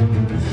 Mm-hmm.